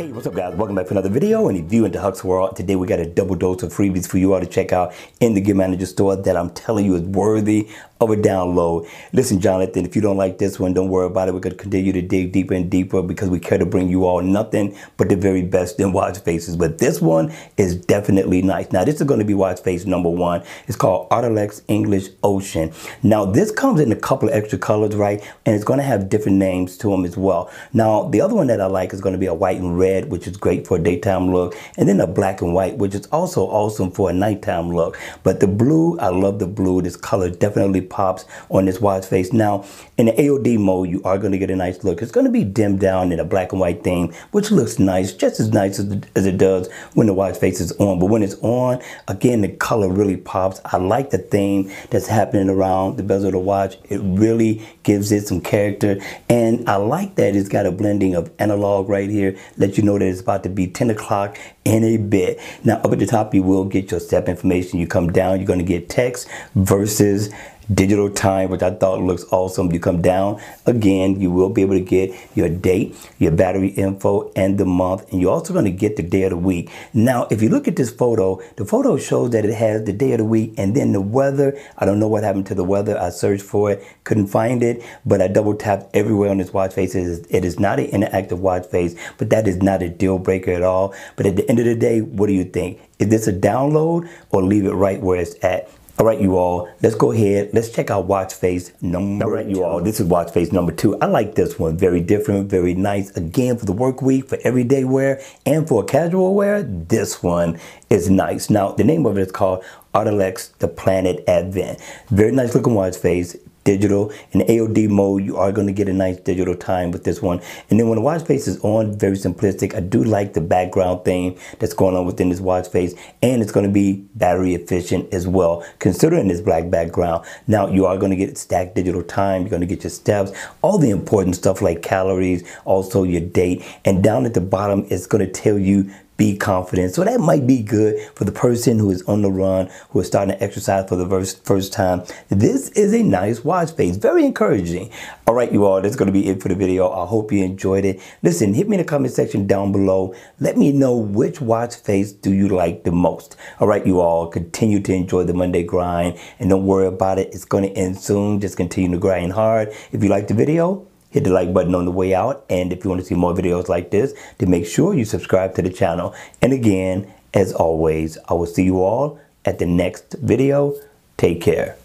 Hey, what's up guys? Welcome back to another video and if you into Huck's World. Today we got a double dose of freebies for you all to check out in the Gear Manager store that I'm telling you is worthy of a download. Listen, Jonathan, if you don't like this one, don't worry about it. We're going to continue to dig deeper and deeper because we care to bring you all nothing but the very best in watch faces. But this one is definitely nice. Now, this is going to be watch face number one. It's called Artalex English Ocean. Now, this comes in a couple of extra colors, right? And it's going to have different names to them as well. Now, the other one that I like is going to be a white and red, which is great for a daytime look. And then a black and white, which is also awesome for a nighttime look. But the blue, I love the blue. This color definitely pops on this watch face. Now, in the AOD mode, you are going to get a nice look. It's going to be dimmed down in a black and white theme, which looks nice, just as nice as, as it does when the watch face is on. But when it's on, again, the color really pops. I like the theme that's happening around the bezel of the watch. It really gives it some character. And I like that it's got a blending of analog right here, let you know that it's about to be 10 o'clock in a bit. Now, up at the top, you will get your step information. You come down, you're going to get text versus digital time, which I thought looks awesome. You come down again, you will be able to get your date, your battery info, and the month, and you're also going to get the day of the week. Now, if you look at this photo, the photo shows that it has the day of the week and then the weather. I don't know what happened to the weather. I searched for it, couldn't find it, but I double tapped everywhere on this watch face. It is, it is not an interactive watch face, but that is not a deal breaker at all. But at the end of the day, what do you think? Is this a download or leave it right where it's at? All right, you all, let's go ahead. Let's check out watch face number All right, you all, this is watch face number two. I like this one. Very different, very nice. Again, for the work week, for everyday wear, and for casual wear, this one is nice. Now, the name of it is called Artalex The Planet Advent. Very nice looking watch face digital. In AOD mode, you are going to get a nice digital time with this one. And then when the watch face is on, very simplistic. I do like the background theme that's going on within this watch face. And it's going to be battery efficient as well, considering this black background. Now, you are going to get stacked digital time. You're going to get your steps, all the important stuff like calories, also your date. And down at the bottom, it's going to tell you be confident. So that might be good for the person who is on the run, who is starting to exercise for the first, first time. This is a nice watch face, very encouraging. All right, you all, that's going to be it for the video. I hope you enjoyed it. Listen, hit me in the comment section down below. Let me know which watch face do you like the most. All right, you all, continue to enjoy the Monday grind and don't worry about it. It's going to end soon. Just continue to grind hard. If you like the video, hit the like button on the way out. And if you want to see more videos like this, then make sure you subscribe to the channel. And again, as always, I will see you all at the next video. Take care.